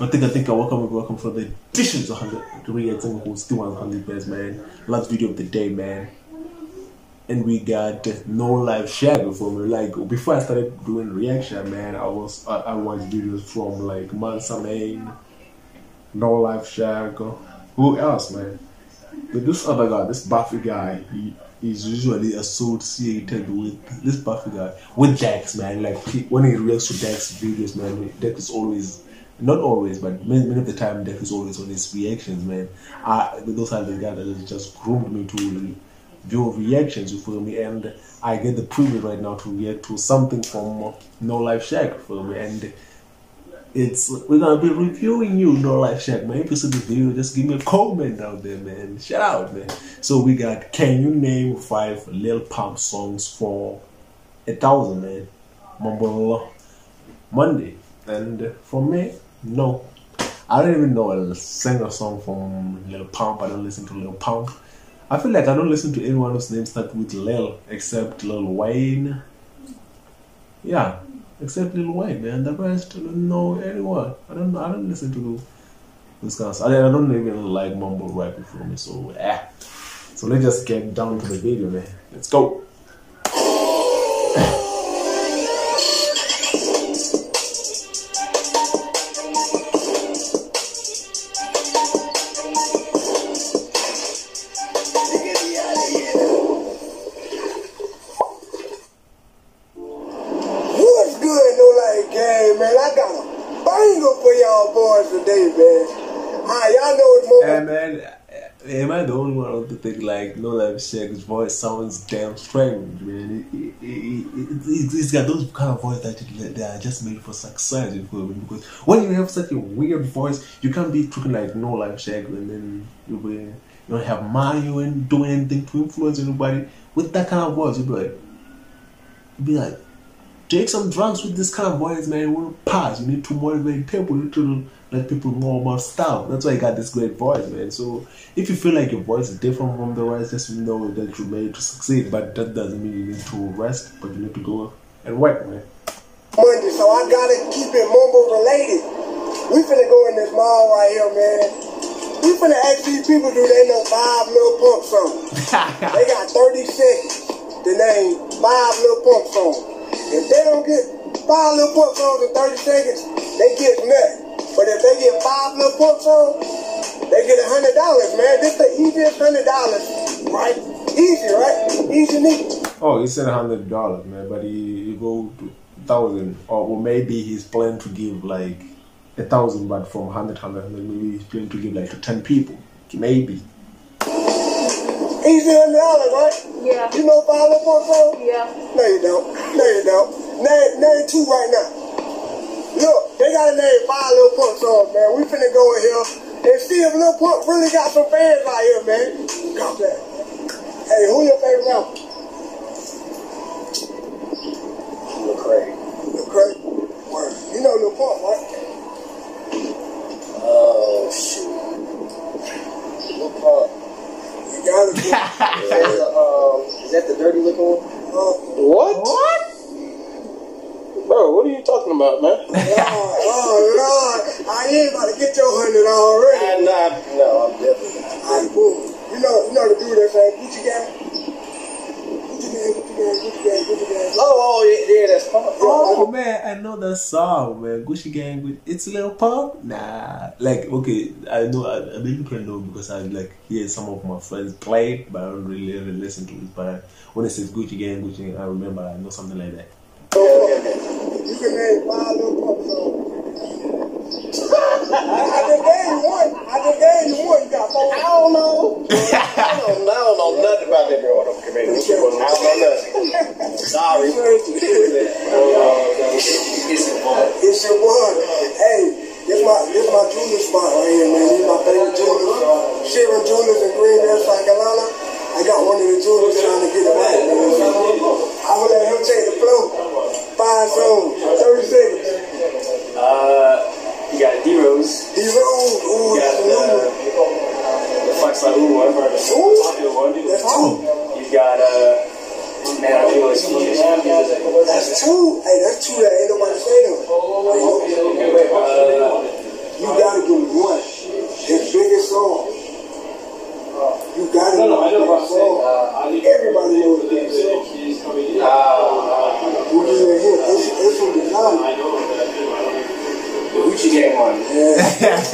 I think I think I welcome welcome for the additions of 100 reacting who's still 100 best man. Last video of the day, man. And we got no live share before me. Like before I started doing reaction, man, I was I, I watched videos from like Mansa Main, No Life Shaq. Who else, man? But this other guy, this Buffy guy, he is usually associated with this Buffy guy with Dex, man. Like he, when he reacts to Dex videos, man, Dex is always not always, but many, many of the time, Dex is always on his reactions, man. I, those are the guys that just groomed me to view reactions, you feel me? And I get the privilege right now to react to something from No Life Shaq, you feel me? And it's we're gonna be reviewing you, No Life Shaq, man. If you see the video, just give me a comment out there, man. Shout out, man. So we got Can you name five Lil Pump songs for a thousand, man? Mumble Monday. And for me, no. I don't even know a single song from Lil Pump. I don't listen to Lil Pump. I feel like I don't listen to anyone whose name starts with Lil except Lil Wayne. Yeah, except Lil Wayne, man. The rest I don't know anyone. I don't I don't listen to this kind of stuff. I don't even like mumble rap before me, so eh. So let's just get down to the video, man. Let's go. Sounds damn strange, man? It, it, it, it, has got those kind of voice that it, they are just made for success, you? Because when you have such a weird voice, you can't be talking like No Life Shaq and then you be, you don't have money, you ain't doing anything to influence anybody. With that kind of voice, you'd be like, you'd be like, take some drugs with this kind of voice, man. It won't pass. You need to motivate people. You need to let people know about stuff. That's why you got this great voice, man. So if you feel like your voice is different from the rest, just know that you're made to succeed. But that doesn't mean you need to rest, but you need to go and work, man. Monday, so I gotta keep it mumble related. We finna go in this mall right here, man. We finna ask these people do they know five Lil Pump songs. they got 30 seconds to name five Lil Pump songs. If they don't get five Lil Pump songs in 30 seconds, they get nothing. But if they get five Lil Pump on, they get a hundred dollars, man. This the easiest hundred dollars, right? Easy, right? Easy, neat. Oh, he said a hundred dollars, man, but he, he go to thousand, or well, maybe he's planning to give like a thousand, but from hundred, hundred, maybe he's planning to give like to ten people, maybe. Easy hundred dollars, right? Yeah. You know five Lil Pump songs? Yeah. No, you don't. No, you don't. Name, name two right now. Look, gotta name five Lil Pump songs, man. We finna go in here and see if Lil Pump really got some fans out here, man. Got that. Hey, who your favorite rapper? Lil Craig. Lil Craig? Word. You know Lil Pump, right? Oh shoot. Look up. You gotta be. Is that the, um, is that the dirty looking one? uh, What? What? Bro, what are you talking about, man? oh, oh, Lord. I ain't about to get your hundred already. I'm not. No, I'm definitely not. Alright, boom. You know, you know the dude that saying Gucci gang? Gucci gang, Gucci gang, Gucci gang, Gucci gang. Oh, oh yeah, yeah that's fun. Oh, oh, oh man, I know that song, man. Gucci Gang with It's Lil Pump. Nah, like okay, I know. I, I maybe can know because I like hear some of my friends play, it, but I don't really, really listen to it. But when it says Gucci Gang, Gucci Gang, I remember I know something like that. Oh, you can name five little. I, I just gave you one. I just gave you one. You got four. I don't know. I don't, I don't know nothing about that girl. Don't come. I don't know nothing. Sorry. It's a boy. It's your one. Hey, this my this my jeweler spot right here, man. This my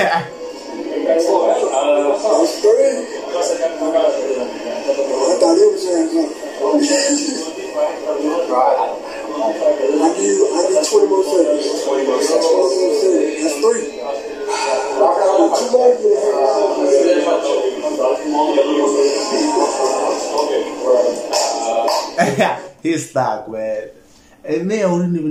yeah.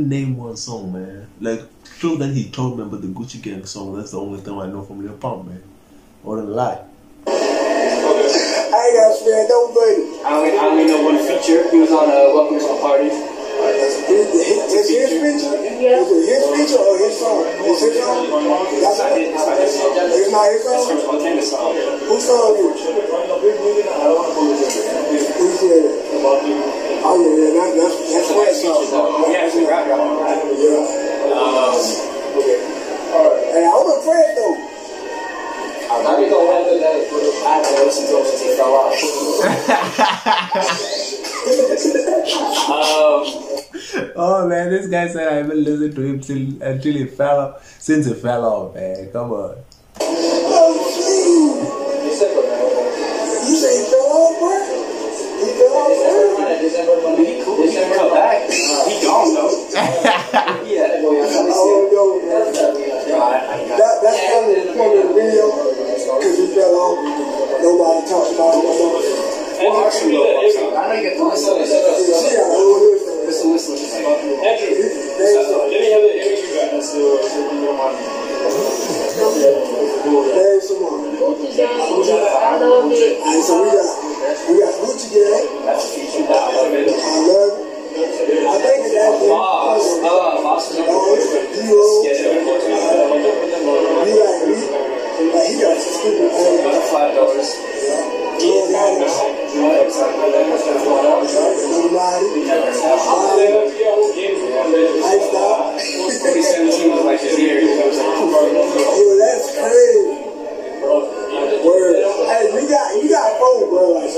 Name one song, man. Like, true that he told me about the Gucci Gang song. That's the only thing I know from Lil Pump, man. More than a lie. I ain't got to spare nobody. I only, I only know one feature. He was on uh, Welcome to the Party. Is it his picture? Is it his picture or his song? Is his song? That's It's not his, it's not his song. It's not his That's song? from Spontaneous song. Whose song is it? Who said it? Oh yeah, yeah, that, that's that's Wet song. Yeah, it's a rap rap. Yeah. Um, Hey, I'm impressed though. I really don't want to I haven't listened to him since he fell off. um, Oh man, this guy said I haven't listened to him till, until he fell off. Since he fell off, man. Come on. Nobody talks about it. no more. What are some of those songs? I know you get the list of She got a whole list of Listen, listen, listen. Name some more. I love it. Like.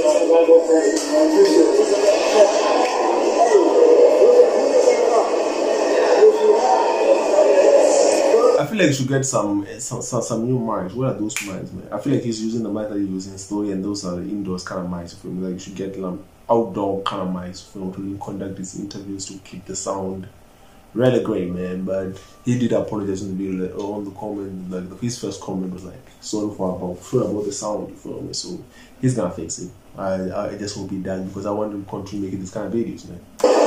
I feel like you should get some, some some some new mics. What are those mics, man? I feel like he's using the mic that he was in story, and those are the indoors kind of mics for me. Like you should get um, outdoor kind of mics for him to conduct these interviews to keep the sound really great, man. But he did apologize in the video, like, oh, on the comment. Like his first comment was like, "Sorry for about sorry about the sound." You feel me? So he's gonna fix it. I I just hope he does because I want to continue making this kind of videos, man.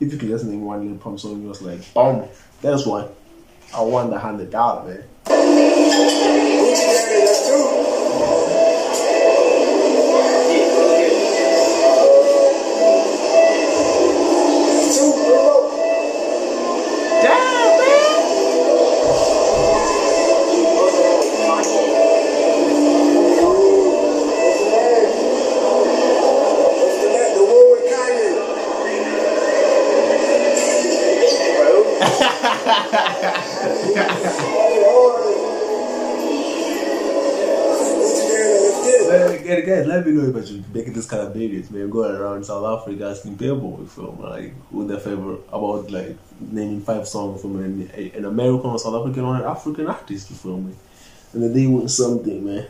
If you could just name one Lil Pump song, he was like, boom, that's one. I won the hundred dollar, man. Making this kind of videos, man. Going around South Africa asking people from like who their favorite about like naming five songs from an, an American or South African or an African artist, feel me? And then they win something, man.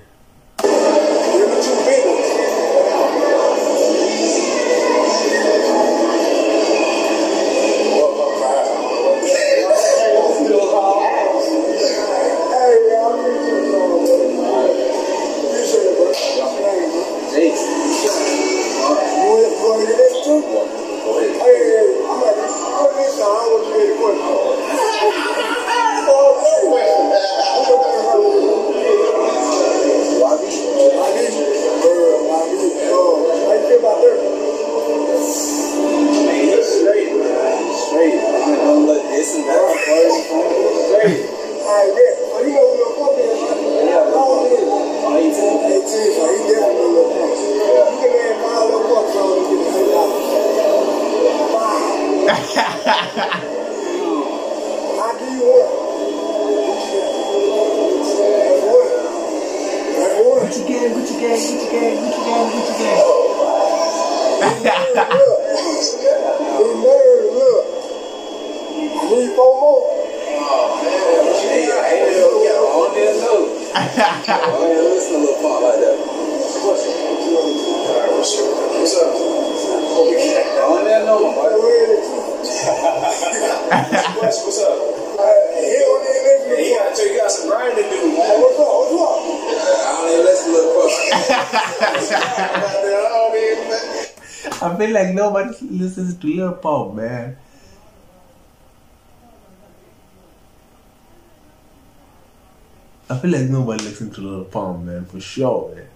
What's up. Uh, hell, nigga. He got to, you got some grinding to do. Man. What's up? What's up? I don't even listen to pop. I feel like nobody listens to your pump, man. I feel like nobody listens to Lil Pump, man, for sure, man.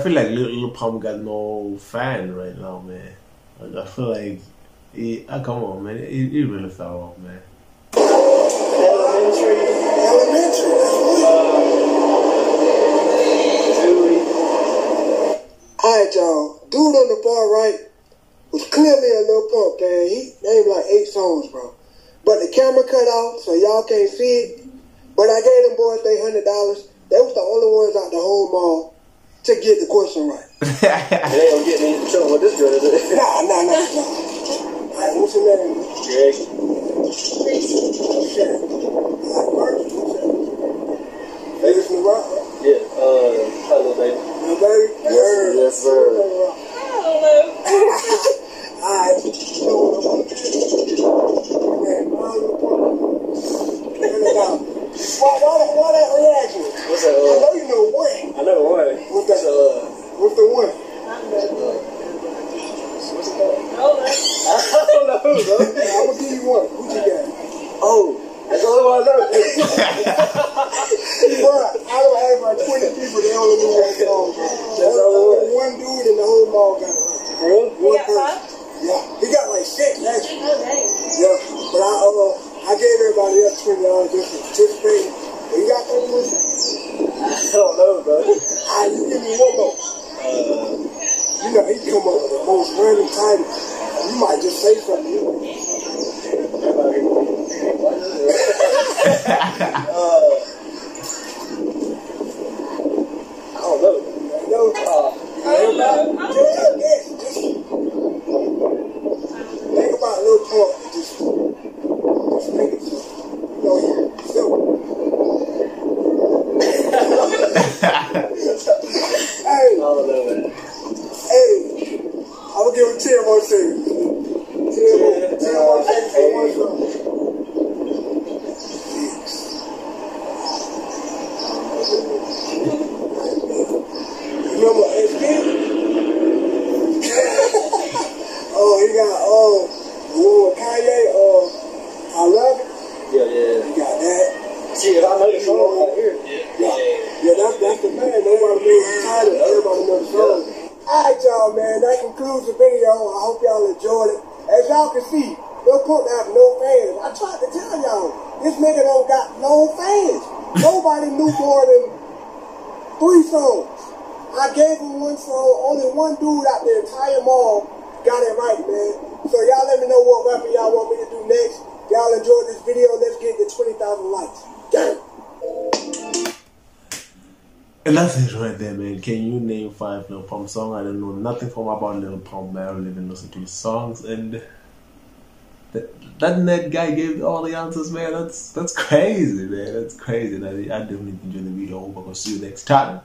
I feel like Lil, Pump got no fan right now, man. Like, I feel like, it, ah, come on, man. It, really fell off, man. Elementary. Elementary. Alright, y'all. Dude on the far right was clearly a little pump, man. He named like eight songs, bro. But the camera cut off, so y'all can't see it. But I gave them boys their hundred dollars. They was the only ones out the whole mall to get the question right. They ain't gonna get me in trouble with this girl, is it? Nah, nah, nah, nah. Alright, what's your name? Greg. Okay. Alright, first, what's your name? Vegas in the rock. Yeah. Uh, hello, baby. Little baby? Yes, Yes, sir. Alright, so what I want to do, man, all the pump. Turn it down. Why, why, that, why that reaction? What's that? I Uh, know you know one. I know one. What's that? Uh, What's the one? I don't know, bro. Hey, I'm gonna give you one. What you got? Oh, that's the only one I know. Bro, I don't have like 20 people, they only knew one song, bro. That's all it was. One dude in the whole mall got it right. For real? One person. Yeah, he got like six, actually. Yeah, but I uh, gave everybody else twenty dollars just to participate. You got thirty one seconds. I don't know, bro. Ah, you give me one more. Uh, You know he come up with the most random titles. You might just say something. I don't know. You know, uh, everybody, just guess. Just think about a little talk. Just, just make it so. You know, simple. hey. I don't know, man. Hey, I'm gonna y'all, this nigga don't got no fans. Nobody knew more than three songs. I gave him one song. Only one dude out the entire mall got it right, man. So y'all let me know what rapper y'all want me to do next. Y'all enjoyed this video. Let's get to 20,000 likes. Damn. And that's it right there, man. Can you name five Lil Pump songs? I don't know nothing from about Lil Pump, man. I don't even listen to his songs. And that, that net guy gave all the answers, man. That's that's crazy, man. That's crazy. I, I definitely enjoyed the video. Hope I can see you next time.